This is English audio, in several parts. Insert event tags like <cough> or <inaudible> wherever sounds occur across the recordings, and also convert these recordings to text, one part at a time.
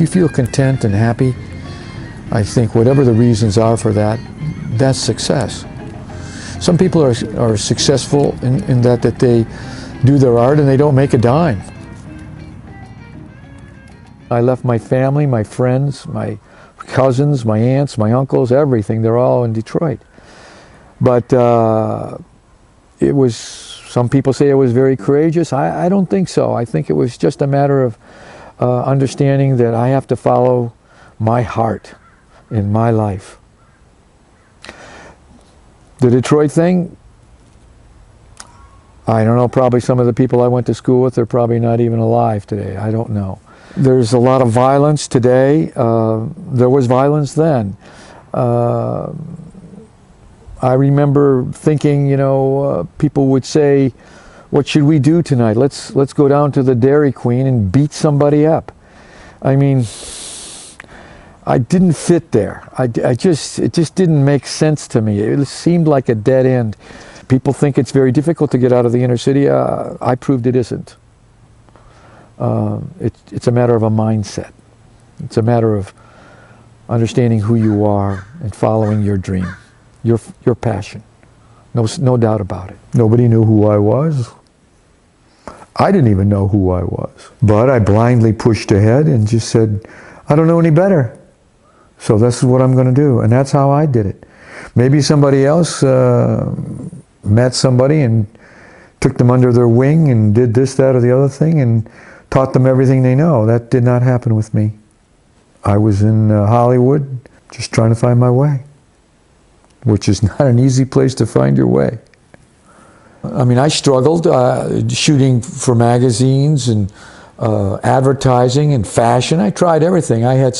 If you feel content and happy, I think whatever the reasons are for that, that's success. Some people are, are successful in, in that, that they do their art and they don't make a dime. I left my family, my friends, my cousins, my aunts, my uncles, everything. They're all in Detroit. But uh, it was, some people say it was very courageous. I, I, don't think so. I think it was just a matter of uh, understanding that I have to follow my heart in my life. The Detroit thing, I don't know, probably some of the people I went to school with are probably not even alive today. I don't know. There's a lot of violence today. Uh, there was violence then. Uh, I remember thinking, you know, uh, people would say, "What should we do tonight? Let's let's go down to the Dairy Queen and beat somebody up." I mean, I didn't fit there. I, I just it just didn't make sense to me. It seemed like a dead end. People think it's very difficult to get out of the inner city. Uh, I proved it isn't. Uh, it, it's a matter of a mindset. It's a matter of understanding who you are and following your dream, your, your passion. No, no doubt about it. Nobody knew who I was. I didn't even know who I was. But I blindly pushed ahead and just said, I don't know any better. So this is what I'm going to do. And that's how I did it. Maybe somebody else uh, met somebody and took them under their wing and did this, that, or the other thing and taught them everything they know. That did not happen with me. I was in uh, Hollywood just trying to find my way, which is <laughs> not an easy place to find your way. I mean, I struggled uh, shooting for magazines and uh, advertising and fashion. I tried everything. I had,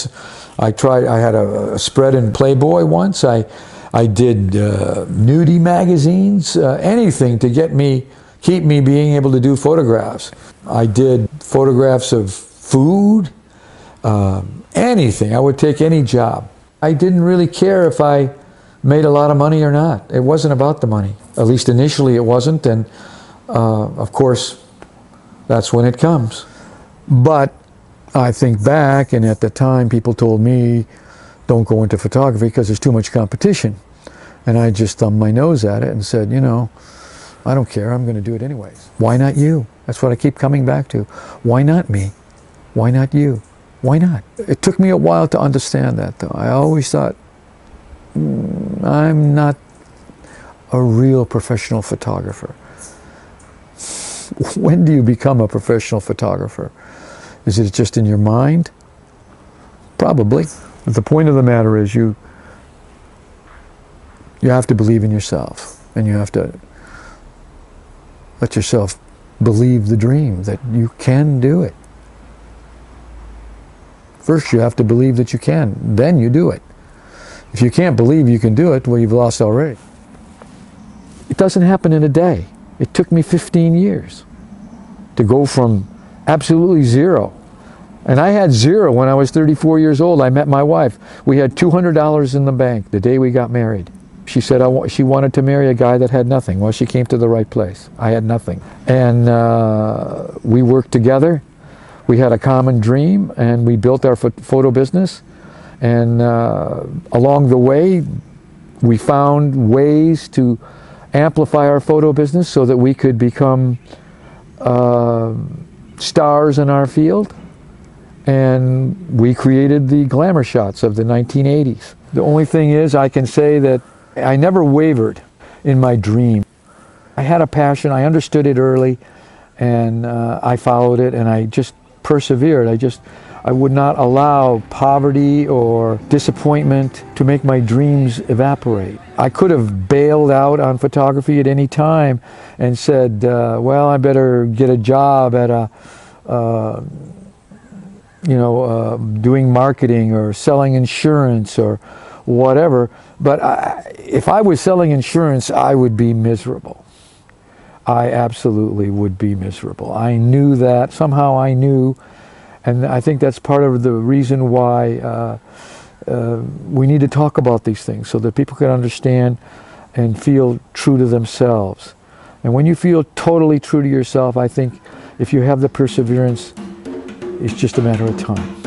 I tried. I had a, a spread in Playboy once. I, I did uh, nudie magazines. Uh, anything to get me keep me being able to do photographs. I did photographs of food, um, anything. I would take any job. I didn't really care if I made a lot of money or not. It wasn't about the money. At least initially it wasn't, and uh, of course, that's when it comes. But I think back, and at the time, people told me, don't go into photography because there's too much competition. And I just thumbed my nose at it and said, you know, I don't care. I'm going to do it anyways. Why not you? That's what I keep coming back to. Why not me? Why not you? Why not? It took me a while to understand that, though. I always thought, Mm, I'm not a real professional photographer. <laughs> when do you become a professional photographer? Is it just in your mind? Probably. But the point of the matter is you you have to believe in yourself and you have to let yourself believe the dream that you can do it. First, you have to believe that you can, then you do it. If you can't believe you can do it, well, you've lost already. It doesn't happen in a day. It took me 15 years to go from absolutely zero. And I had zero when I was 34 years old. I met my wife. We had $200 in the bank the day we got married. She said wa she wanted to marry a guy that had nothing. Well, she came to the right place. I had nothing. And uh, we worked together. We had a common dream, and we built our photo business. And uh, along the way, we found ways to amplify our photo business so that we could become uh, stars in our field. And we created the glamour shots of the 1980s. The only thing is, I can say that I never wavered in my dream. I had a passion, I understood it early, and uh, I followed it, and I just persevered. I just, I would not allow poverty or disappointment to make my dreams evaporate. I could have bailed out on photography at any time and said, uh, well, I better get a job at a, uh, you know, uh, doing marketing or selling insurance or whatever. But I, if I was selling insurance, I would be miserable. I absolutely would be miserable. I knew that. Somehow I knew. And I think that's part of the reason why uh, uh, we need to talk about these things so that people can understand and feel true to themselves. And when you feel totally true to yourself, I think if you have the perseverance, it's just a matter of time.